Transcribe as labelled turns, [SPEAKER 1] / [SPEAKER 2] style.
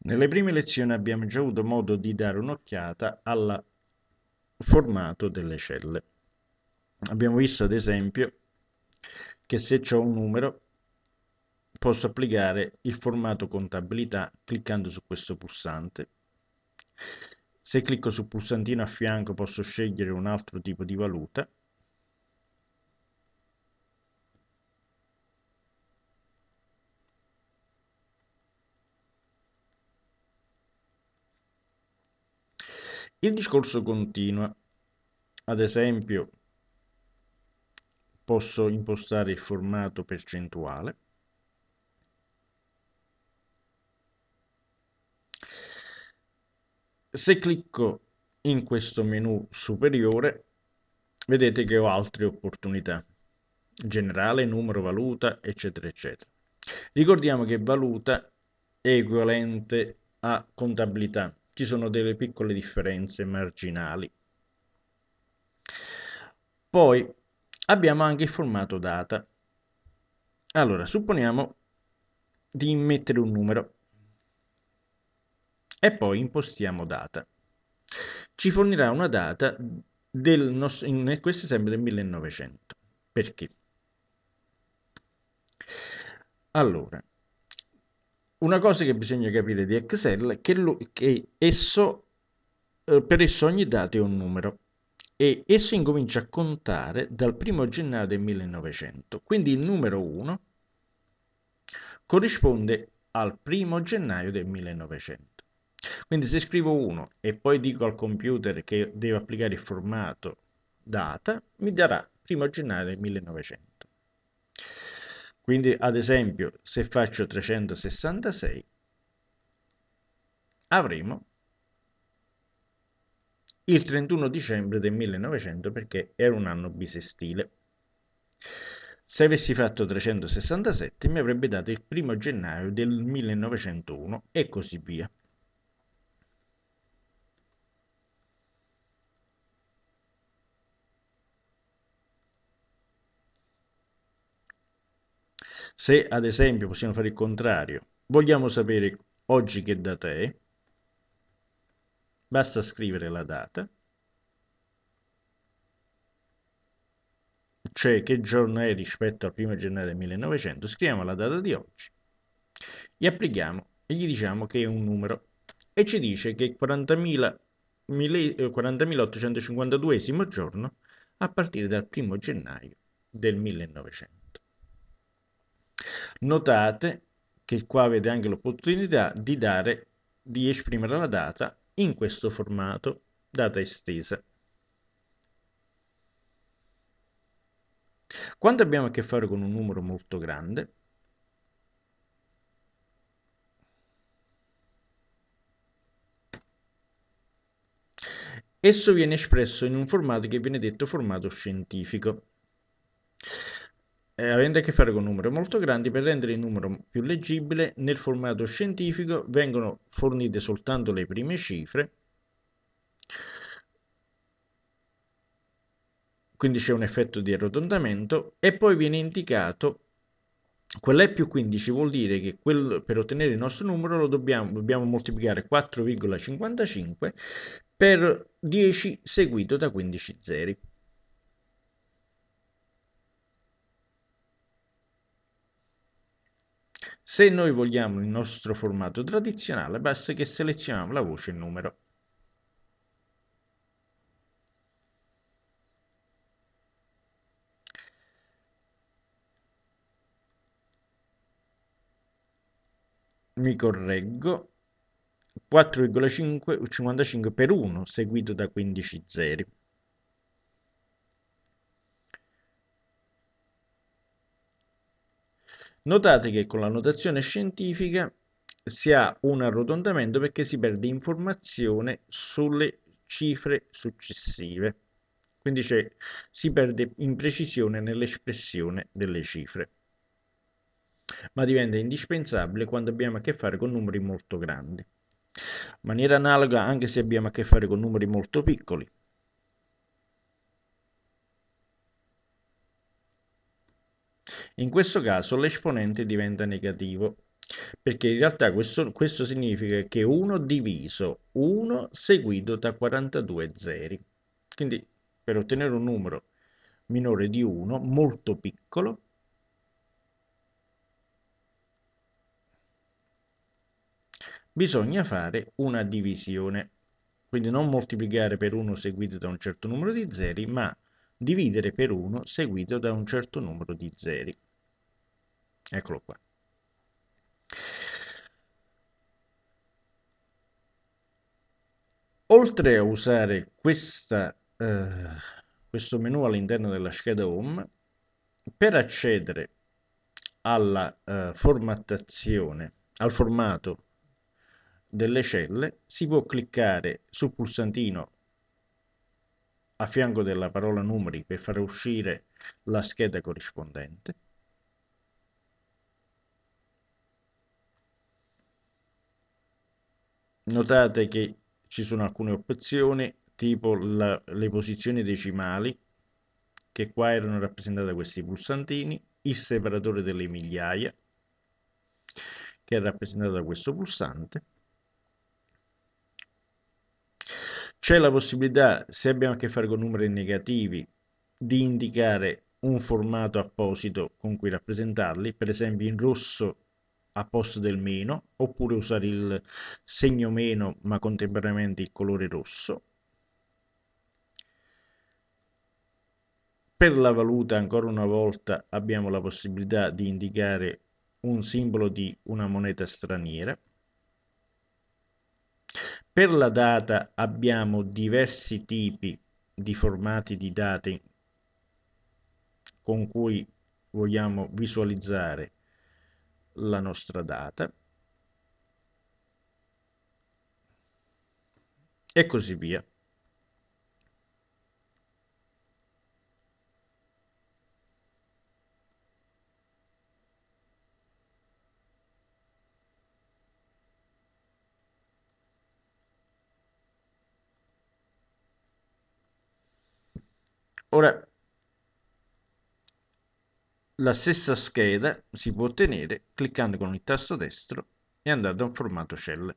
[SPEAKER 1] Nelle prime lezioni abbiamo già avuto modo di dare un'occhiata al formato delle celle. Abbiamo visto ad esempio che se ho un numero posso applicare il formato contabilità cliccando su questo pulsante. Se clicco sul pulsantino a fianco posso scegliere un altro tipo di valuta Il discorso continua. Ad esempio, posso impostare il formato percentuale. Se clicco in questo menu superiore, vedete che ho altre opportunità. Generale, numero, valuta, eccetera, eccetera. Ricordiamo che valuta è equivalente a contabilità, ci sono delle piccole differenze marginali. Poi abbiamo anche il formato data. Allora, supponiamo di immettere un numero e poi impostiamo data. Ci fornirà una data del nostro, in questo esempio del 1900. Perché? Allora, una cosa che bisogna capire di Excel è che, lo, che esso, eh, per esso ogni dato è un numero e esso incomincia a contare dal 1 gennaio del 1900. Quindi il numero 1 corrisponde al 1 gennaio del 1900. Quindi se scrivo 1 e poi dico al computer che deve applicare il formato data, mi darà 1 gennaio del 1900. Quindi ad esempio se faccio 366 avremo il 31 dicembre del 1900 perché era un anno bisestile. Se avessi fatto 367 mi avrebbe dato il 1 gennaio del 1901 e così via. Se ad esempio possiamo fare il contrario, vogliamo sapere oggi che data è, basta scrivere la data, cioè che giorno è rispetto al 1 gennaio 1900, scriviamo la data di oggi. E applichiamo e gli diciamo che è un numero. E ci dice che 40.852 eh, giorno a partire dal 1 gennaio del 1900. Notate che qua avete anche l'opportunità di dare, di esprimere la data in questo formato, data estesa. Quando abbiamo a che fare con un numero molto grande, esso viene espresso in un formato che viene detto formato scientifico eh, avendo a che fare con numeri molto grandi, per rendere il numero più leggibile, nel formato scientifico vengono fornite soltanto le prime cifre, quindi c'è un effetto di arrotondamento, e poi viene indicato quell'e più 15 vuol dire che quel, per ottenere il nostro numero lo dobbiamo, dobbiamo moltiplicare 4,55 per 10 seguito da 15 zeri. Se noi vogliamo il nostro formato tradizionale, basta che selezioniamo la voce numero. Mi correggo 4,55 per 1 seguito da 15 zeri. Notate che con la notazione scientifica si ha un arrotondamento perché si perde informazione sulle cifre successive. Quindi si perde imprecisione nell'espressione delle cifre. Ma diventa indispensabile quando abbiamo a che fare con numeri molto grandi. Maniera analoga anche se abbiamo a che fare con numeri molto piccoli. In questo caso l'esponente diventa negativo perché in realtà questo, questo significa che 1 diviso 1 seguito da 42 zeri. Quindi per ottenere un numero minore di 1, molto piccolo, bisogna fare una divisione. Quindi non moltiplicare per 1 seguito da un certo numero di zeri, ma dividere per 1 seguito da un certo numero di zeri. Eccolo qua. Oltre a usare questa, eh, questo menu all'interno della scheda home, per accedere alla eh, formattazione, al formato delle celle, si può cliccare sul pulsantino a fianco della parola numeri per far uscire la scheda corrispondente. Notate che ci sono alcune opzioni tipo la, le posizioni decimali che qua erano rappresentate da questi pulsantini, il separatore delle migliaia che è rappresentato da questo pulsante. C'è la possibilità, se abbiamo a che fare con numeri negativi, di indicare un formato apposito con cui rappresentarli, per esempio in rosso a posto del meno, oppure usare il segno meno ma contemporaneamente il colore rosso. Per la valuta ancora una volta abbiamo la possibilità di indicare un simbolo di una moneta straniera. Per la data abbiamo diversi tipi di formati di date con cui vogliamo visualizzare la nostra data e così via. Ora la stessa scheda si può ottenere cliccando con il tasto destro e andando a formato celle.